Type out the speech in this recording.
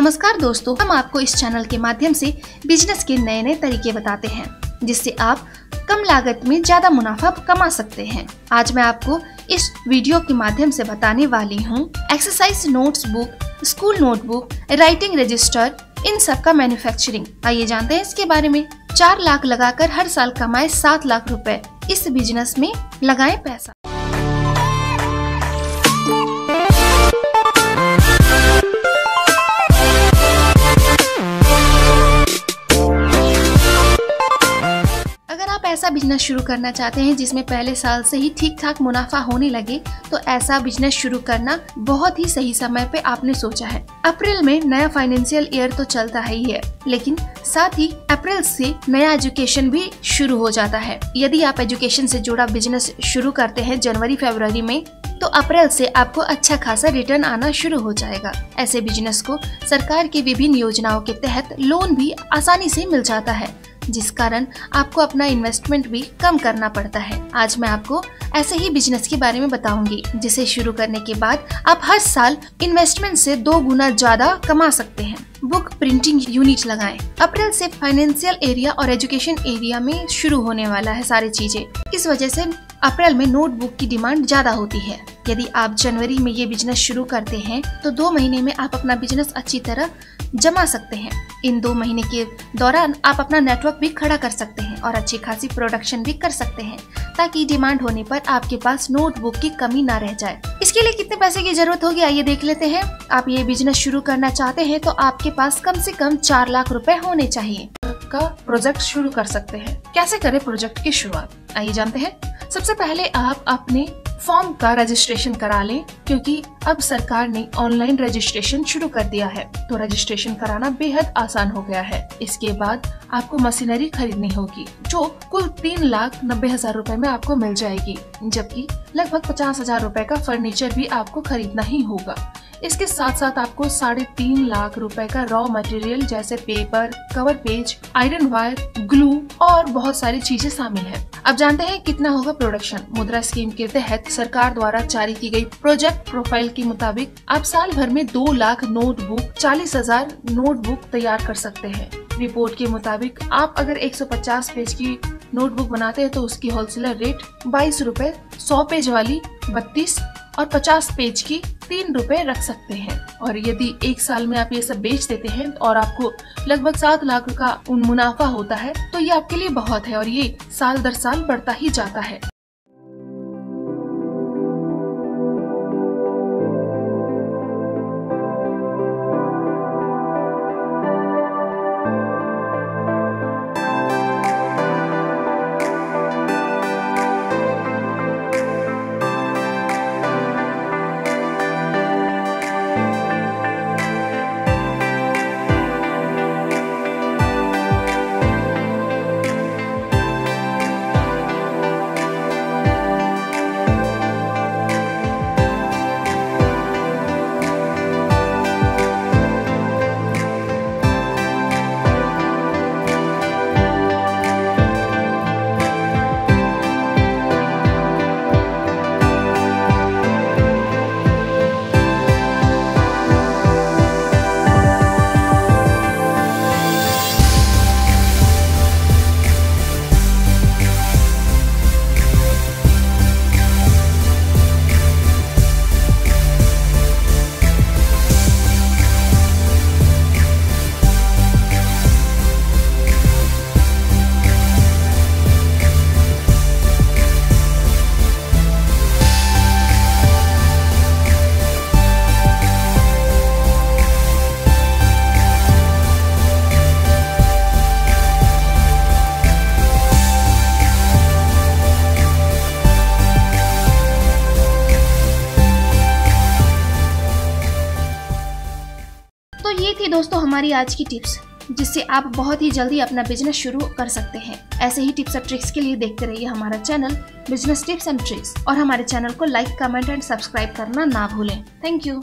नमस्कार दोस्तों, हम आपको इस चैनल के माध्यम से बिज़नेस के नए नए तरीके बताते हैं, जिससे आप कम लागत में ज़्यादा मुनाफा कमा सकते हैं। आज मैं आपको इस वीडियो के माध्यम से बताने वाली हूँ, exercise notes book school notebook, writing register, इन सब का मैन्युफैक्चरिंग। आइए जानते हैं इसके बारे में। चार लाख लगाकर हर साल कमाए सात लाख रुपए। इस बिज़नेस में लगाएँ पैसा। बिज़नेस शुरू करना चाहते हैं, जिसमें पहले साल से ही ठीक ठाक मुनाफा होने लगे तो ऐसा बिज़नेस शुरू करना बहुत ही सही समय पे आपने सोचा है। अप्रैल में नया फाइनेंशियल ईयर तो चलता ही है लेकिन साथ ही अप्रैल से नया एजुकेशन भी शुरू हो जाता है। यदि आप एजुकेशन से जुड़ा बिज़नेस शुरू करते हैं जनवरी, फरवरी में तो अप्रैल से आपको अच्छा खासा रिटर्न आना शुरू हो जाएगा। ऐसे बिज़नेस को सरकार की विभिन्न योजनाओं के तहत लोन भी आसानी से मिल जाता है। जिस कारण आपको अपना इन्वेस्टमेंट भी कम करना पड़ता है। आज मैं आपको ऐसे ही बिज़नेस के बारे में बताऊँगी, जिसे शुरू करने के बाद आप हर साल इन्वेस्टमेंट से दो गुना ज़्यादा कमा सकते हैं। बुक प्रिंटिंग यूनिट लगाएँ। अप्रैल से फाइनेंशियल एरिया और एजुकेशन एरिया में शुरू होने वाला है सारी चीज़ें। इस वजह से अप्रैल में नोटबुक की डिमांड ज़्यादा होती है। यदि आप जनवरी में ये बिज़नेस शुरू करते हैं तो दो महीने में आप अपना बिज़नेस अच्छी तरह जमा सकते हैं। इन दो महीने के दौरान आप अपना नेटवर्क भी खड़ा कर सकते हैं और अच्छी खासी प्रोडक्शन भी कर सकते हैं, ताकि डिमांड होने पर आपके पास नोटबुक की कमी ना रह जाए। इसके लिए कितने पैसे की ज़रूरत होगी, आइए देख लेते हैं। आप ये बिज़नेस शुरू करना चाहते हैं तो आपके पास कम से कम चार लाख रुपए होने चाहिए। का प्रोजेक्ट शुरू कर सकते हैं। कैसे करें प्रोजेक्ट की शुरुआत? आइए जानते हैं। सबसे पहले आप अपने फॉर्म का रजिस्ट्रेशन करा लें, क्योंकि अब सरकार ने ऑनलाइन रजिस्ट्रेशन शुरू कर दिया है। तो रजिस्ट्रेशन कराना बेहद आसान हो गया है। इसके बाद आपको मशीनरी खरीदनी होगी, जो कुल तीन लाख नब्बे हज़ार रूपए में आपको मिल जाएगी, जबकि लगभग पचास हज़ार रूपए का फर्नीचर भी आपको खरीदना ही होगा। इसके साथ साथ आपको साढ़े तीन लाख रुपए का रॉ मटेरियल जैसे paper cover page iron wire glue और बहुत सारी चीज़ें शामिल है। अब जानते हैं कितना होगा प्रोडक्शन मुद्रा स्कीम के तहत सरकार द्वारा जारी की गई प्रोजेक्ट प्रोफ़ाइल के मुताबिक आप साल भर में दो लाख नोटबुक चालीस हज़ार नोटबुक तैयार कर सकते हैं। रिपोर्ट के मुताबिक आप अगर 150 पेज की नोटबुक बनाते हैं तो उसकी होलसेलर रेट बाईस रूपए, सौ पेज वाली बत्तीस और 50 पेज की तीन रुपए रख सकते हैं। और यदि एक साल में आप ये सब बेच देते हैं और आपको लगभग सात लाख का मुनाफा होता है तो ये आपके लिए बहुत है और ये साल दर साल बढ़ता ही जाता है। दोस्तों, हमारी आज की टिप्स, जिससे आप बहुत ही जल्दी अपना बिज़नेस शुरू कर सकते हैं ऐसे ही टिप्स और ट्रिक्स के लिए देखते रहिए हमारा channel business tips and tricks और हमारे चैनल को लाइक कमेंट एंड सब्सक्राइब करना ना भूलें थैंक यू.